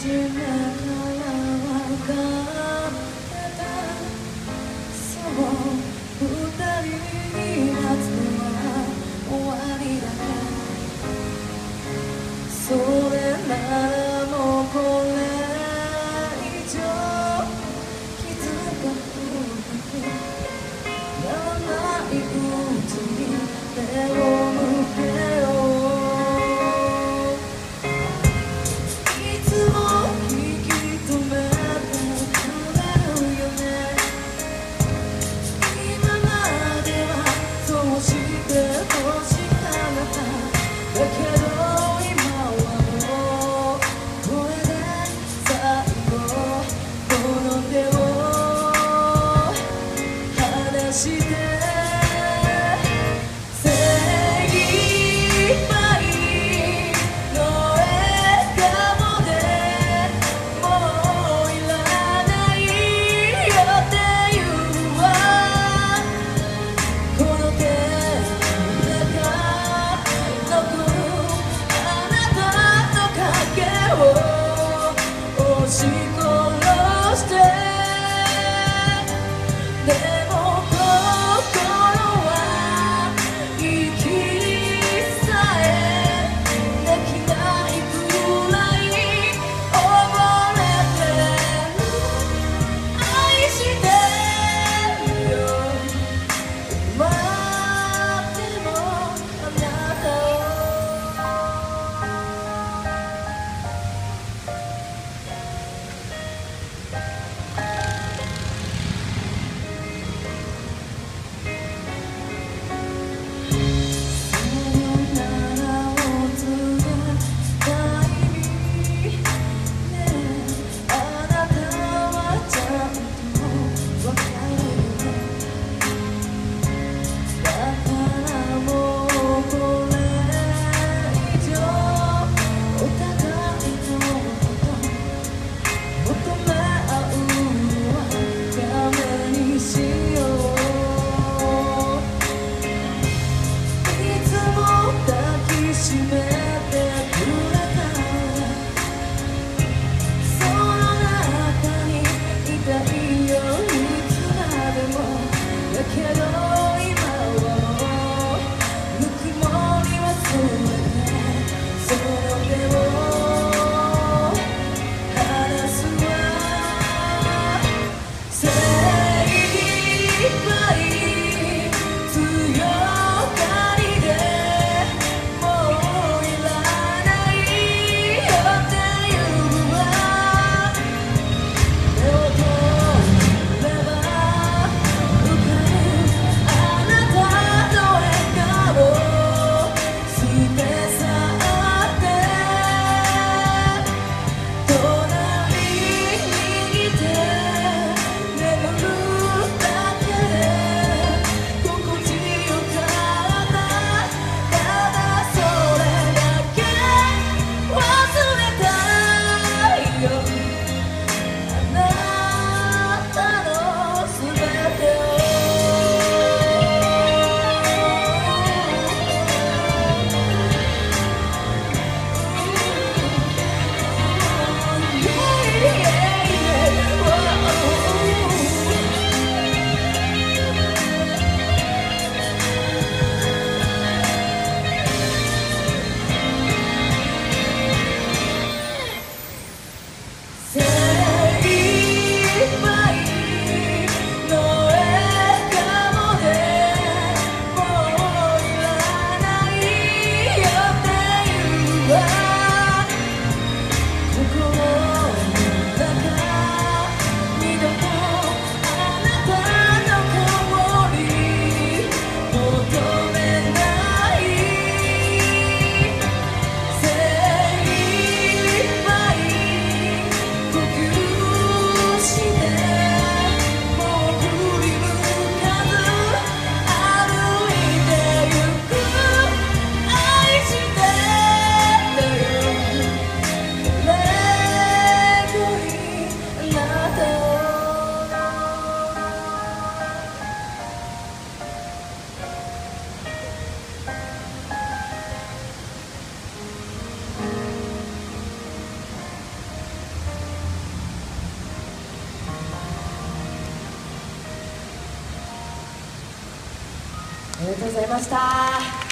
そう二人になつのは終わりだけそれなら secret. ありがとうございました。